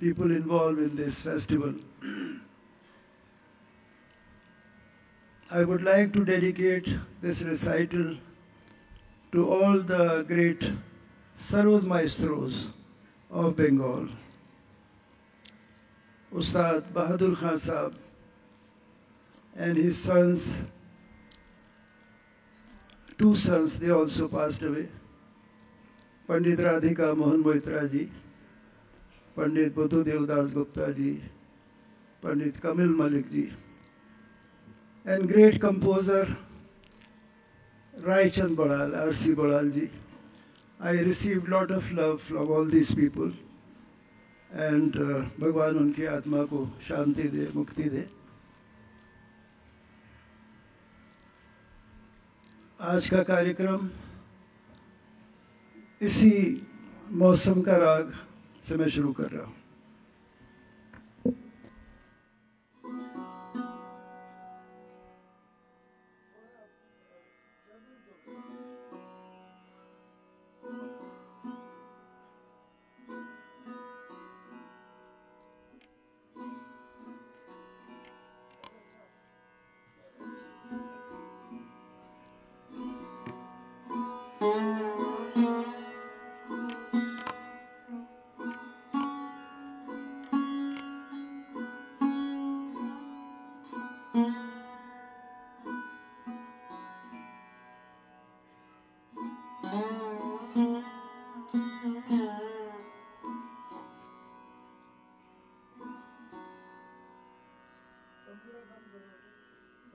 people involved in this festival. I would like to dedicate this recital to all the great Sarod maestros of Bengal. Ustad Bahadur Khan Sahab and his sons, two sons, they also passed away. Pandit Radhika Mohan Moitra Pandit Buddhadev Devdas Gupta ji, Pandit Kamil Malik ji and great composer Raichand Boral R C Boral ji I receive lot of love from all this people and भगवान उनकी आत्मा को शांति दे, मुक्ति दे। आज का कार्यक्रम इसी मौसम का राग से मैं शुरू कर रहा हूँ।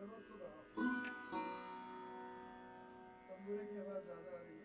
करो तो तंबूरे की आवाज़ ज़्यादा आ रही है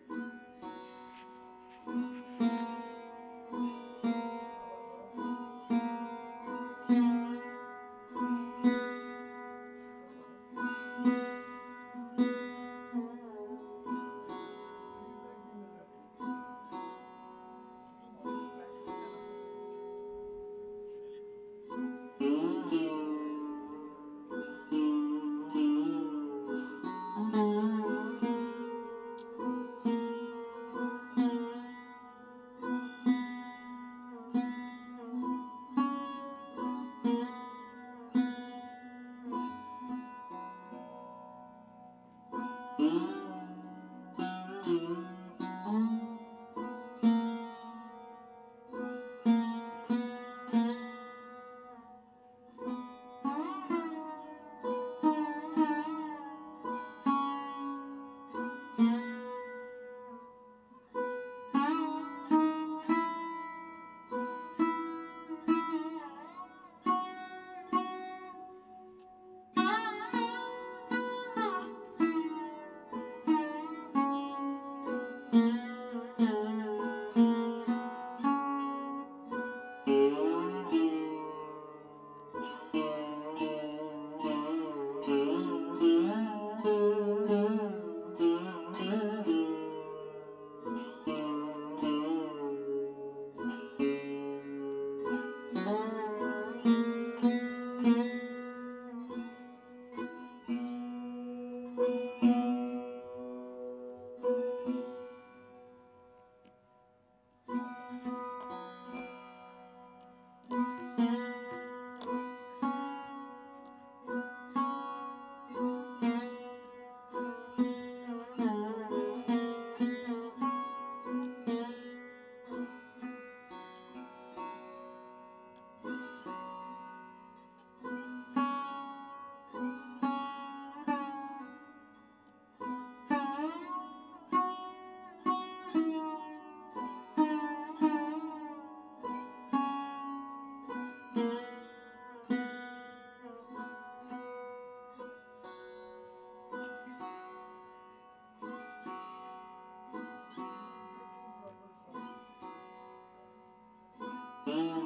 Ooh.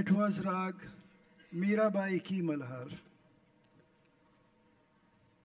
दैट वॉज़ राग मीराबाई की मल्हार।